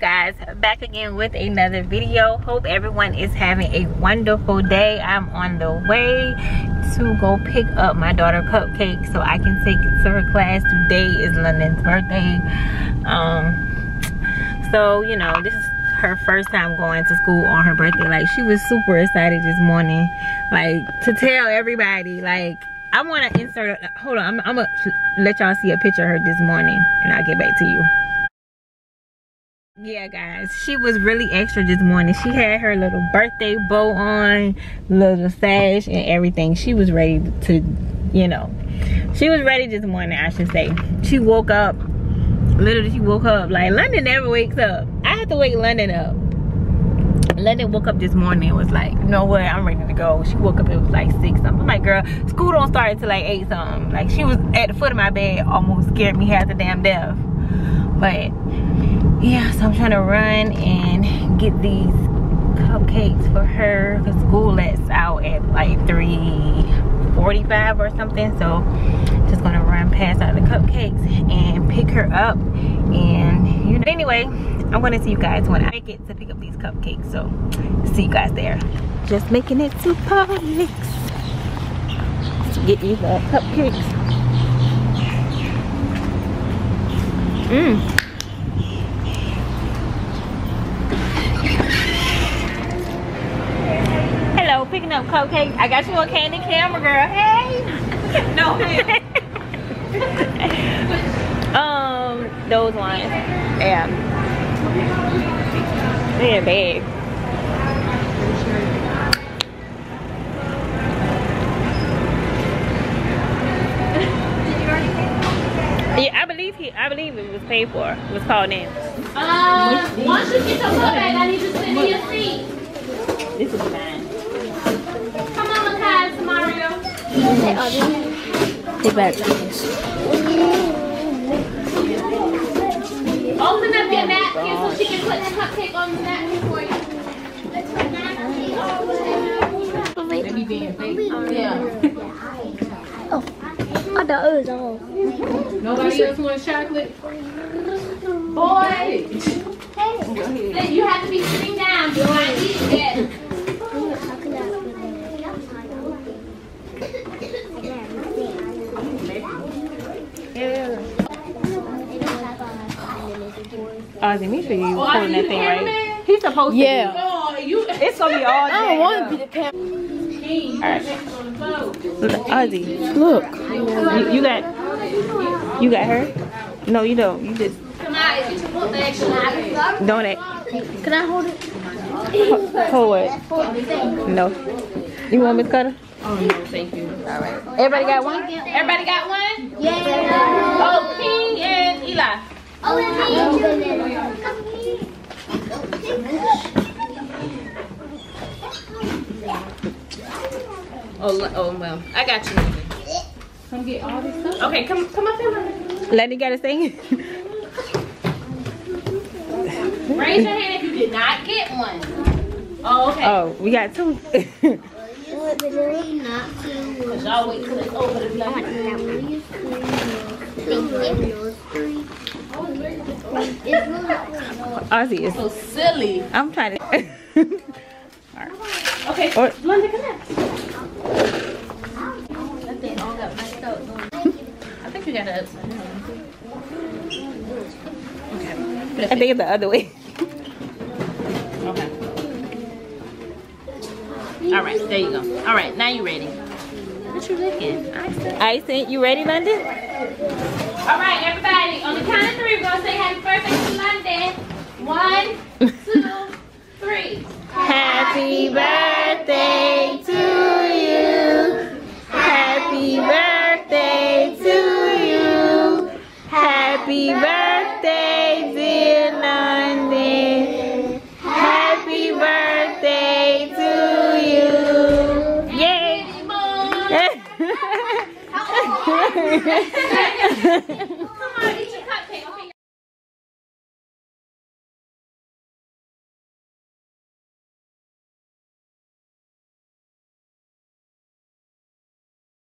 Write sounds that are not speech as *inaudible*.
back again with another video. Hope everyone is having a wonderful day. I'm on the way to go pick up my daughter cupcake so i can take it to her class. Today is Londyn's birthday. Um so you know this is her first time going to school on her birthday. Like she was super excited this morning like to tell everybody like I want to insert, hold on, I'm, I'm going to let y'all see a picture of her this morning and I'll get back to you. Yeah, guys, she was really extra this morning. She had her little birthday bow on, little sash and everything. She was ready to, you know, she was ready this morning, I should say. She woke up, literally she woke up, like Londyn never wakes up. I had to wake Londyn up Londyn woke up this morning and was like, you know what, I'm ready to go. She woke up, it was like six something. I'm like, girl, school don't start until like eight something. Like she was at the foot of my bed, almost scared me half to damn death. But yeah, so I'm trying to run and get these cupcakes for her because school lets out at like 3.45 or something. So just gonna run past out the cupcakes and pick her up. And you know, anyway, I'm gonna see you guys when I get to pick up these cupcakes. So see you guys there. Just making it to Publix to get these uh, cupcakes. Mmm. Hello, picking up cupcakes. I got you a candy camera, girl. Hey. *laughs* no. *laughs* um, those ones. Yeah. Yeah, babe. Yeah, I believe he. I believe it was paid for. It was called in. Uh, once you get your book bag, I need you to sit in your seat. This is fine. Come on, Makai, Mario. Take back this. Open up your napkin so she can put the cupcake on the napkin for you. Oh, I thought it was all. Nobody else wants chocolate? Boy! Then you have to be sitting down. Eat it. Ozzy, make sure you pulling that thing right. He's supposed Yeah. Oh, to be. It's gonna be all day. I don't want to be the camera. Ozzy, Look. you, you got, you got her? No, you don't. You just Come on, get your book bag. Shalai. don't act. Can I hold it? Hold it. No. You want Miss Cutter? Oh, no, thank you. All right. Everybody got one? Everybody got one? Yeah. Oh, King and Eli. Oh, oh, le- oh well. I got you. Come get all this stuff. Okay, come come up here. Lenny got a thing. Raise your hand if you did not get one. Oh, okay. Oh, we got two. *laughs* Cause y'all wait till it's over to be like, Ozzy is. so silly. I'm trying to. *laughs* Okay, Or- Londyn, come here. I think you got it upside down. Okay. I think it's the other way. Okay. All right, there you go. All right, now you ready. What you looking? Icing, you ready, Londyn? All right, everybody. On the count of three, we're gonna say happy birthday to Londyn. One, Okay. *laughs*